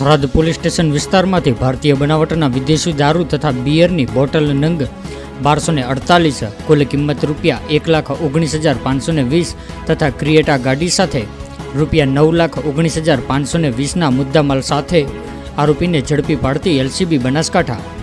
Tharad police station વિસ્તારમાંથી ભારતીય બનાવટના વિદેશી દારૂ તથા બિયરની બોટલ નંગ બારસો ને અડતાલીસ, કુલ કિંમત રૂપિયા એક લાખ ઓગણીસ હજાર પાંચસો ને વીસ તથા ક્રિએટા ગાડી સાથે રૂપિયા નવ લાખ ઓગણીસ હજાર પાંચસો ને વીસના મુદ્દામાલ સાથે આરોપીને ઝડપી પાડતી એલસીબી બનાસકાંઠા.